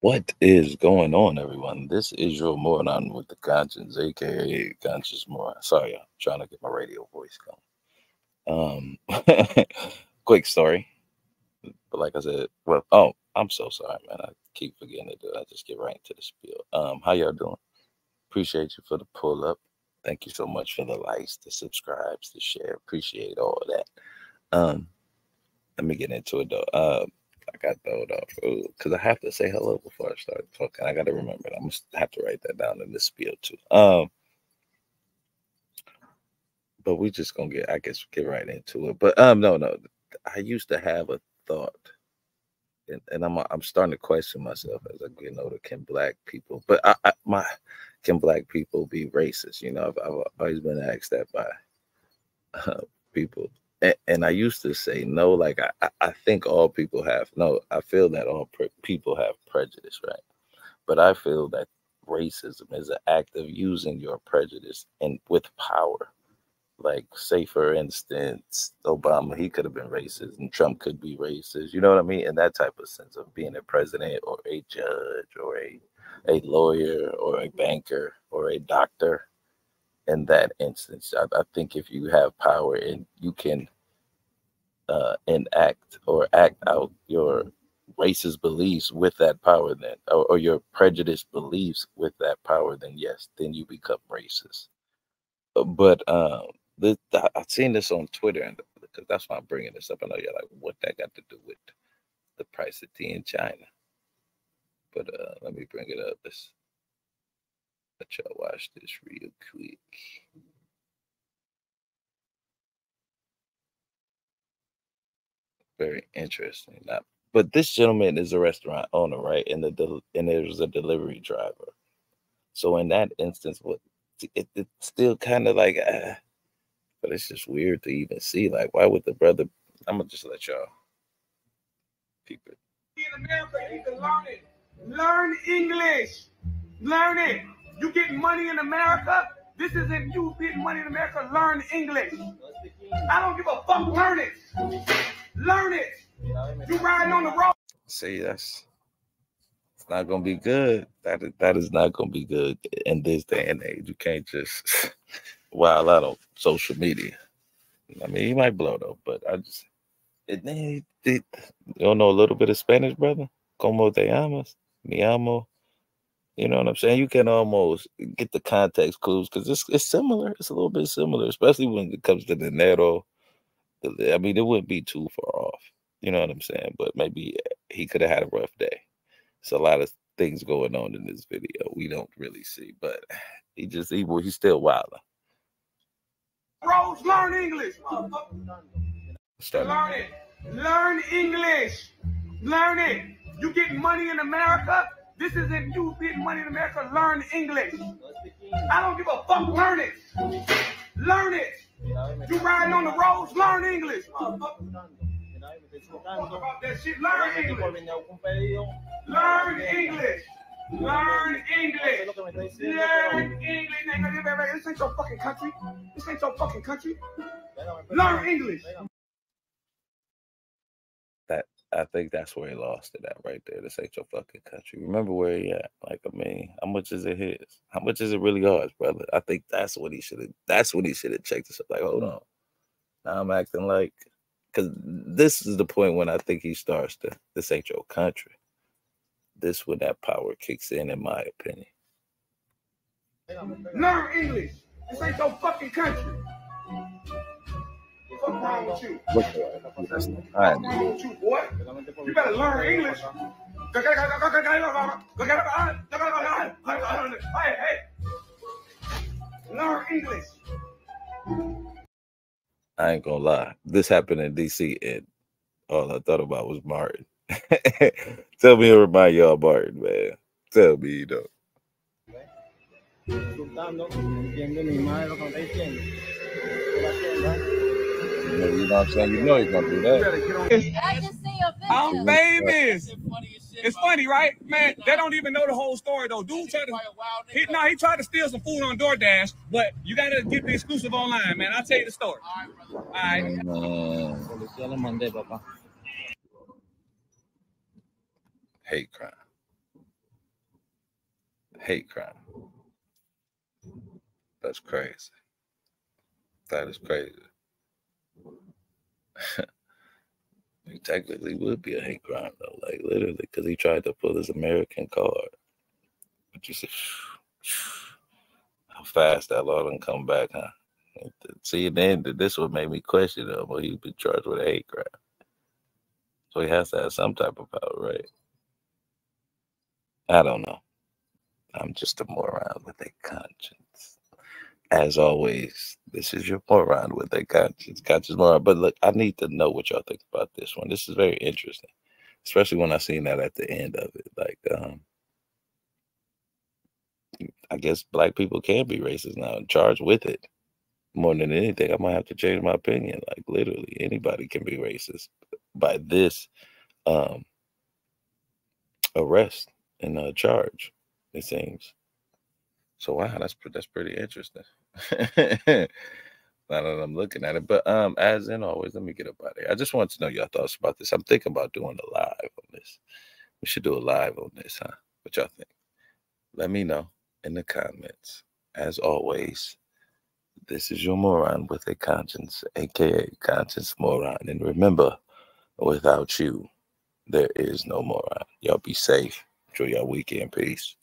What is going on, everyone? This is your moron with the conscience, aka conscious moron. Sorry, I'm trying to get my radio voice going. Um, quick story, but like I said, well, oh, I'm so sorry, man. I keep forgetting to do it. I just get right into the spiel. Um, how y'all doing? Appreciate you for the pull up. Thank you so much for the likes, the subscribes, the share. Appreciate all that. Um, let me get into it though. Uh, got thrown off because I have to say hello before I start talking. I got to remember. I'm gonna have to write that down in this spiel too. Um, but we're just gonna get, I guess, get right into it. But um, no, no. I used to have a thought, and, and I'm I'm starting to question myself as I get older. Can black people, but I, I my can black people be racist? You know, I've, I've always been asked that by uh, people and, I used to say no, like I, I think all people have no, I feel that all pre- people have prejudice, right? But I feel that racism is an act of using your prejudice and with power. Like, say for instance, Obama, he could have been racist and Trump could be racist, you know what I mean? In that type of sense of being a president or a judge or a a lawyer or a banker or a doctor in that instance. I, I, think if you have power and you can uh, enact or act out your racist beliefs with that power, then, or, or your prejudiced beliefs with that power, then yes, then you become racist. Uh, but um, this, I've seen this on Twitter, and because that's why I'm bringing this up. I know you're like, what that got to do with the price of tea in China? But uh, let me bring it up. This let y'all watch this real quick. Very interesting. Now, but this gentleman is a restaurant owner, right? And the and there's a delivery driver. So in that instance, what it, it's still kind of like, uh, but it's just weird to even see. Like, why would the brother? I'm gonna just let y'all keep it. In America, you can learn it. Learn English. Learn it. You getting money in America? This isn't you getting money in America. Learn English. I don't give a fuck. Learn it. Learn it. You riding on the road. See, that's it's not gonna be good. That is, that is not gonna be good in this day and age. You can't just wild out on social media. I mean, you might blow though, but I just it, it, it, you don't know a little bit of Spanish, brother. Como te llamas? Mi amo you know what I'm saying? You can almost get the context clues because it's it's similar. It's a little bit similar, especially when it comes to the dinero. I mean, it wouldn't be too far off. You know what I'm saying? But maybe eh, he could have had a rough day. It's a lot of things going on in this video we don't really see, but he just he he's still wilding. Rose, learn English. Learn it. Learn English. Learn it. You get money in America? This isn't you getting money in America. Learn English. I don't give a fuck. Learn it. Learn it. You riding on the roads, learn English. About that shit. Learn English. Learn English. Learn English. Learn English. This ain't your fucking country. This ain't your fucking country. Learn English. I think that's where he lost it at right there. This ain't your fucking country. Remember where he at. Like, I mean, how much is it his? How much is it really ours, brother? I think that's what he should have that's what he should have checked us Like, hold on. Now I'm acting like because this is the point when I think he starts to this ain't your country. This when that power kicks in, in my opinion. Learn English. This ain't your fucking country. What's wrong with you? With you, better learn English. I ain't gonna lie. This happened in DC, and all I thought about was Martin. Tell me, remind y'all Martin, man. Tell me. You know, you know what I'm saying? You know he's gonna do that. I'm famous. It's funny, right? Man, they don't even know the whole story though. Dude tried to he, no, he tried to steal some food on DoorDash, but you gotta get the exclusive online, man. I'll tell you the story. All right. Oh, Hate crime. Hate crime. That's crazy. That is crazy. he technically would be a hate crime though, like literally, because he tried to pull his American card. But you see, how fast that law done come back, huh? See, then this would make me question him. Well, he'd be charged with a hate crime, so he has to have some type of power, right? I don't know. I'm just a moron with a conscience. As always, this is your moron with a conscience, conscious moron. But look, I need to know what y'all think about this one. This is very interesting, especially when I seen that at the end of it. Like, um, I guess black people can be racist now and charged with it. More than anything, I might have to change my opinion. Like literally, anybody can be racist by this um, arrest and uh, charge. It seems. So wow, that's that's pretty interesting. now that I'm looking at it, but um, as in always, let me get up out here. I just want to know your thoughts about this. I'm thinking about doing a live on this. We should do a live on this, huh? What y'all think? Let me know in the comments. As always, this is your moron with a conscience, aka conscience moron. And remember, without you, there is no moron. Y'all be safe. Enjoy your weekend. Peace.